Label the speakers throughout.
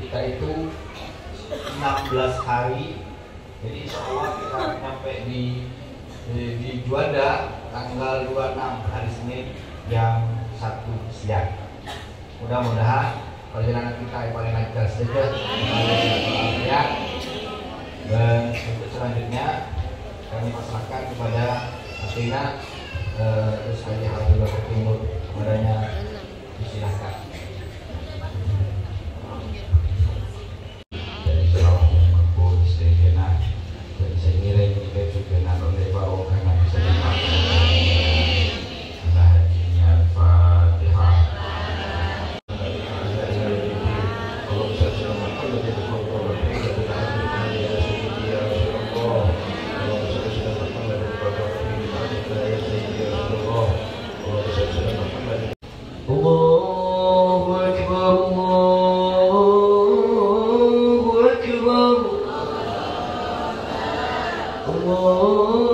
Speaker 1: kita itu 16 hari jadi insya kita sampai di di, di Juanda tanggal 26 hari Senin jam satu siang mudah-mudahan perjalanan kita yang paling lancar saja ya dan untuk selanjutnya kami pasrahkan kepada Athena eh, terus saja Abdullah Timur kepadanya disilahkan Oh.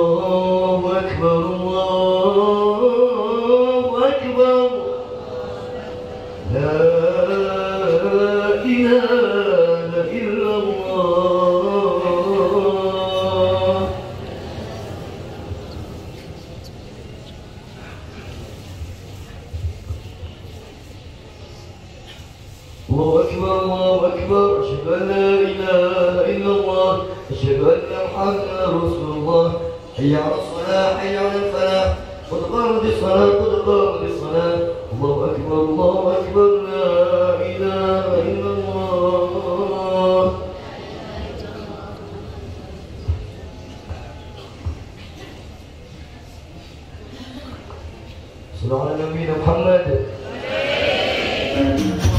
Speaker 1: الله أكبر الله أكبر أشهد أن لا إله إلا الله أشهد أن محمدا رسول الله حي على الصلاة حي على الفلاح قد قامت الصلاة قد قامت الصلاة الله أكبر الله أكبر لا إله إلا الله صلى على نبينا محمد Thank you.